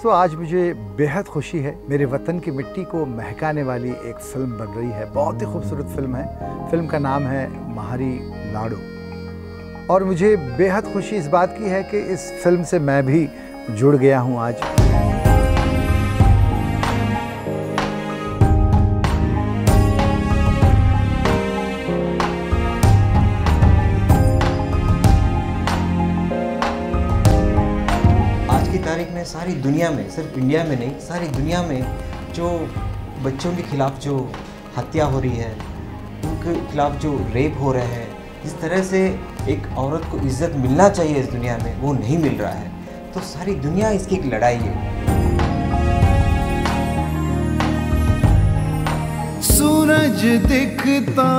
दोस्तों, आज मुझे बेहद खुशी है। मेरे वतन की मिट्टी को महकाने वाली एक फ़िल्म बन रही है। बहुत ही खूबसूरत फ़िल्म है। फ़िल्म का नाम है महारी लाडो। और मुझे बेहद खुशी इस बात की है कि इस फ़िल्म से मैं भी जुड़ गया हूँ आज। तारीख में सारी दुनिया में सिर्फ़ इंडिया में नहीं सारी दुनिया में जो बच्चों के खिलाफ जो हत्या हो रही है उनके खिलाफ जो रेप हो रहे हैं जिस तरह से एक औरत को इज़्ज़त मिलना चाहिए इस दुनिया में वो नहीं मिल रहा है। तो सारी दुनिया इसकी एक लड़ाई है। सूरज दिखता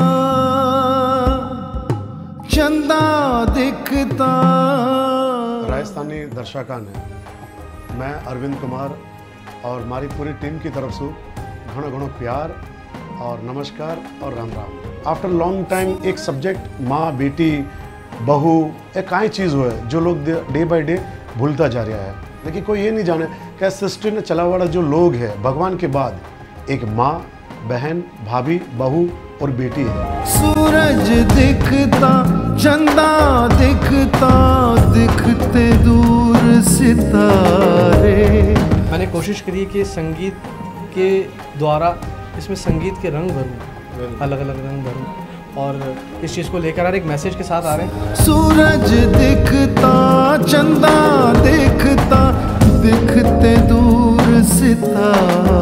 चंदा दिखता। राजस्थानी दर्शकाने मैं अरविंद कुमार और हमारी पूरी टीम की तरफ़ से घणो घणो प्यार और नमस्कार और Ram Ram. After long time एक सब्जेक्ट माँ, बेटी, बहू, एक काई चीज़ हुए जो लोग डे बाय डे भूलता जा रहा है। लेकिन कोई ये नहीं जाने कि सृष्टि ने चला वाला जो लोग है, भगवान के बाद एक माँ, बहन, भाभी, बहू और बेटी है। सूरज दिखता चंदा दिखता दिखते दूर सितारे। मैंने कोशिश करी कि संगीत के द्वारा इसमें संगीत के रंग भरूँ अलग अलग रंग भरूँ और इस चीज़ को लेकर आ रहे एक मैसेज के साथ आ रहे हैं। सूरज दिखता चंदा दिखता दिखते दूर सितारे।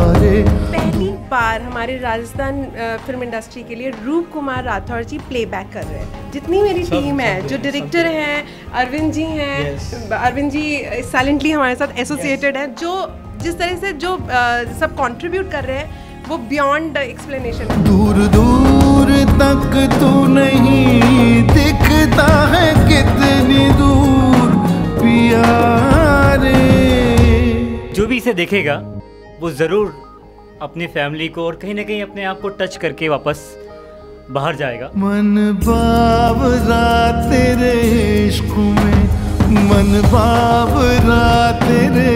बार हमारे राजस्थान फ़िल्म इंडस्ट्री के लिए रूप कुमार राठौर जी प्लेबैक कर रहे हैं। जितनी मेरी सब- टीम है जो डायरेक्टर हैं अरविंद जी हैं Yes. अरविंद जी साइलेंटली हमारे साथ एसोसिएटेड हैं जो जिस तरह से जो सब कंट्रीब्यूट कर रहे हैं वो बियॉन्ड एक्सप्लेनेशन दूर दूर तक तू नहीं दिखता है कितनी दूर प्यारे। जो भी इसे देखेगा वो ज़रूर अपनी फैमिली को और कहीं ना कहीं अपने आप को टच करके वापस बाहर जाएगा। मन बाबरा तेरे इश्क में मन बाबरा तेरे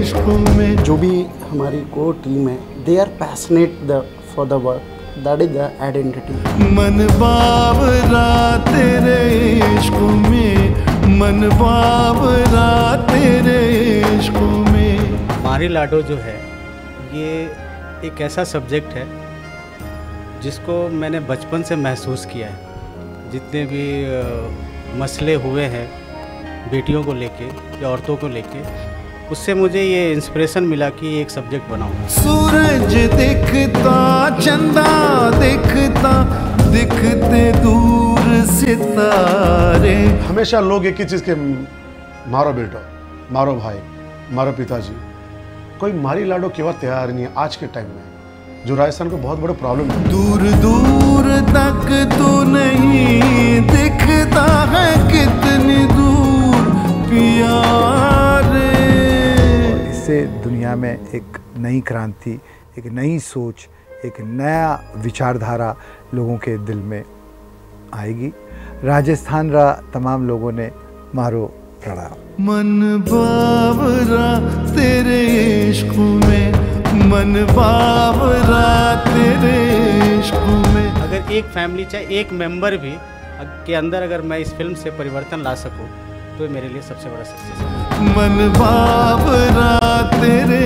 इश्क में। जो भी हमारी कोर टीम है they are passionate the for the work that is the identity मन बाबरा तेरे इश्क में मन बाबरा तेरे इश्क में। मारी लाडो जो है ये एक ऐसा सब्जेक्ट है जिसको मैंने बचपन से महसूस किया है। जितने भी मसले हुए हैं बेटियों को लेके या औरतों को लेके उससे मुझे ये इंस्पिरेशन मिला कि एक सब्जेक्ट बनाऊँ। सूरज दिखता चंदा दिखता दिखते दूर सितारे। हमेशा लोग एक ही चीज़ के मारो बेटो मारो भाई मारो पिताजी। कोई मारी लाडो केवल तैयार नहीं है आज के टाइम में। जो राजस्थान को बहुत बड़ा प्रॉब्लम है। दूर दूर तक तू नहीं दिखता है कितनी दूर प्यारे। इससे दुनिया में एक नई क्रांति एक नई सोच एक नया विचारधारा लोगों के दिल में आएगी। राजस्थान रा तमाम लोगों ने मारो प्रणाम। मन बाबरा मन बाबरा तेरे इश्क में। अगर एक फैमिली चाहे एक मेंबर भी के अंदर अगर मैं इस फ़िल्म से परिवर्तन ला सकूँ तो ये मेरे लिए सबसे बड़ा सक्सेस है। मन बाबरा तेरे